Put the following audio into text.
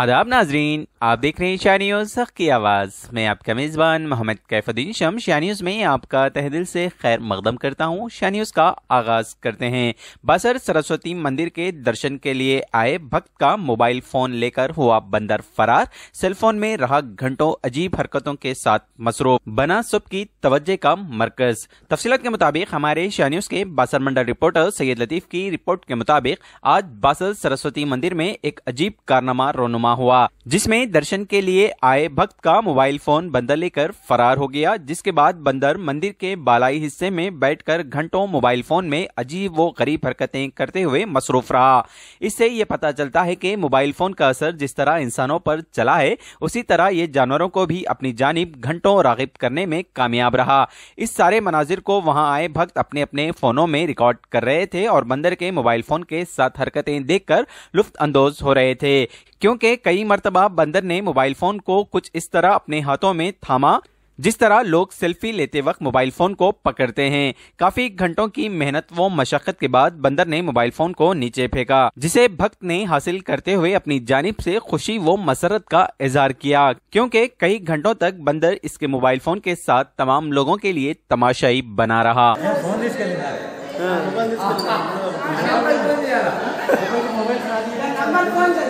आदाब नाजरीन, आप देख रहे हैं शाह न्यूज़ की आवाज़। मैं आपका मेज़बान मोहम्मद कैफुद्दीन शम शाह न्यूज़ में आपका तहदिल से खैर मकदम करता हूँ। शाह न्यूज़ का आगाज़ करते हैं। बासर सरस्वती मंदिर के दर्शन के लिए आए भक्त का मोबाइल फ़ोन लेकर हुआ बंदर फरार। सेलफोन में रहा घंटों अजीब हरकतों के साथ मसरूफ। बना सब की तवज्जे का मरकज। तफसीत के मुताबिक हमारे शाह न्यूज़ के बासर मंडल रिपोर्टर सैयद लतीफ़ की रिपोर्ट के मुताबिक आज बासर सरस्वती मंदिर में एक अजीब कारनामा रोनुमा जमा हुआ, जिसमें दर्शन के लिए आए भक्त का मोबाइल फ़ोन बंदर लेकर फरार हो गया, जिसके बाद बंदर मंदिर के बालाई हिस्से में बैठकर घंटों मोबाइल फ़ोन में अजीब व गरीब हरकतें करते हुए मसरूफ रहा। इससे ये पता चलता है कि मोबाइल फ़ोन का असर जिस तरह इंसानों पर चला है, उसी तरह ये जानवरों को भी अपनी जानब घंटों रागिब करने में कामयाब रहा। इस सारे मनाजिर को वहाँ आए भक्त अपने अपने फोनों में रिकॉर्ड कर रहे थे और बंदर के मोबाइल फ़ोन के साथ हरकतें देखकर लुफ्त अंदोज हो रहे थे, क्योंकि कई मरतबा बंदर ने मोबाइल फ़ोन को कुछ इस तरह अपने हाथों में थामा जिस तरह लोग सेल्फी लेते वक्त मोबाइल फ़ोन को पकड़ते हैं। काफ़ी घंटों की मेहनत व मशक्कत के बाद बंदर ने मोबाइल फ़ोन को नीचे फेंका जिसे भक्त ने हासिल करते हुए अपनी जानिब से खुशी व मसरत का इजहार किया क्योंकि कई घंटों तक बंदर इसके मोबाइल फ़ोन के साथ तमाम लोगों के लिए तमाशाई बना रहा। मोबाइल